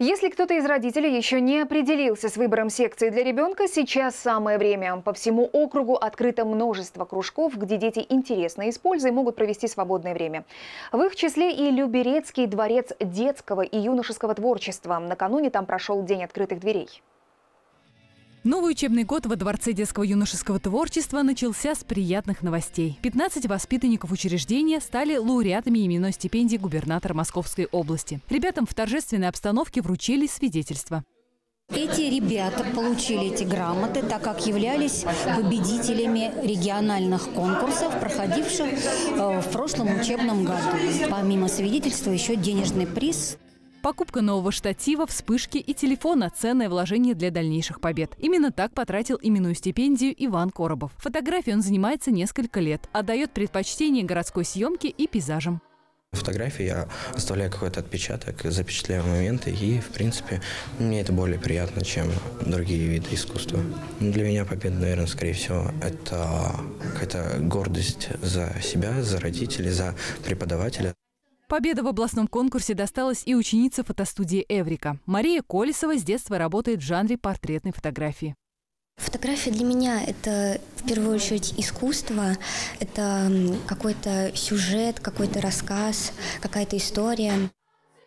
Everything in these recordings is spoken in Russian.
Если кто-то из родителей еще не определился с выбором секции для ребенка, сейчас самое время. По всему округу открыто множество кружков, где дети интересно используя могут провести свободное время. В их числе и Люберецкий дворец детского и юношеского творчества. Накануне там прошел День открытых дверей. Новый учебный год во Дворце детского юношеского творчества начался с приятных новостей. 15 воспитанников учреждения стали лауреатами именной стипендии губернатора Московской области. Ребятам в торжественной обстановке вручили свидетельства. Эти ребята получили эти грамоты, так как являлись победителями региональных конкурсов, проходивших э, в прошлом учебном году. Помимо свидетельства еще денежный приз Покупка нового штатива, вспышки и телефона – ценное вложение для дальнейших побед. Именно так потратил именную стипендию Иван Коробов. Фотографией он занимается несколько лет, отдает предпочтение городской съемке и пейзажам. Фотографии я оставляю какой-то отпечаток, запечатляю моменты, и, в принципе, мне это более приятно, чем другие виды искусства. Для меня победа, наверное, скорее всего, это какая-то гордость за себя, за родителей, за преподавателя. Победа в областном конкурсе досталась и ученице фотостудии «Эврика». Мария Колесова с детства работает в жанре портретной фотографии. Фотография для меня – это в первую очередь искусство, это какой-то сюжет, какой-то рассказ, какая-то история.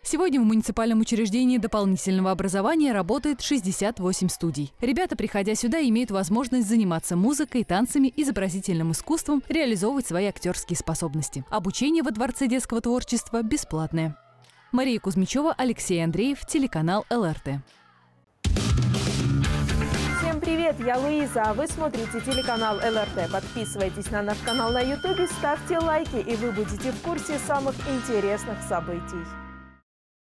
Сегодня в муниципальном учреждении дополнительного образования работает 68 студий. Ребята, приходя сюда, имеют возможность заниматься музыкой, танцами, изобразительным искусством, реализовывать свои актерские способности. Обучение во Дворце детского творчества бесплатное. Мария Кузьмичева, Алексей Андреев, телеканал ЛРТ. Всем привет, я Луиза, а вы смотрите телеканал ЛРТ. Подписывайтесь на наш канал на YouTube, ставьте лайки, и вы будете в курсе самых интересных событий.